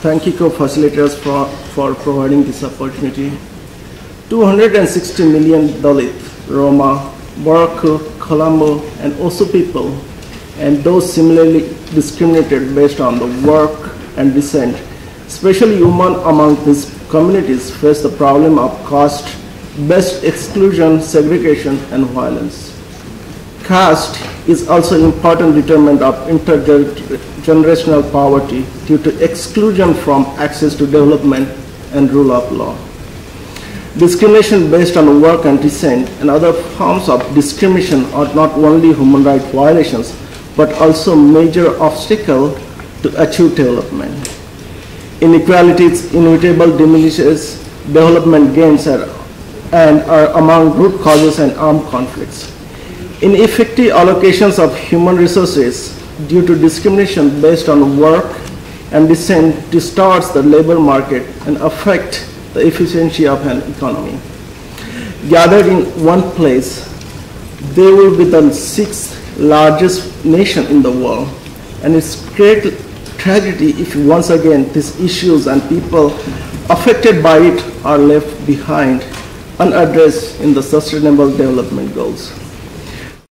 thank you co-facilitators for, for providing this opportunity. 260 million Dalit, Roma, Buraku, Colombo, and Osu people, and those similarly discriminated based on the work and descent, especially women among these communities face the problem of caste-based exclusion, segregation, and violence. Caste is also an important determinant of intergenerational poverty due to exclusion from access to development and rule of law. Discrimination based on work and descent and other forms of discrimination are not only human rights violations, but also major obstacle to achieve development. Inequalities inevitable diminishes development gains are, and are among root causes and armed conflicts. Ineffective allocations of human resources due to discrimination based on work and descent distorts the labor market and affect the efficiency of an economy. Gathered in one place, they will be the sixth largest nation in the world. And it's great tragedy if once again these issues and people affected by it are left behind unaddressed in the sustainable development goals.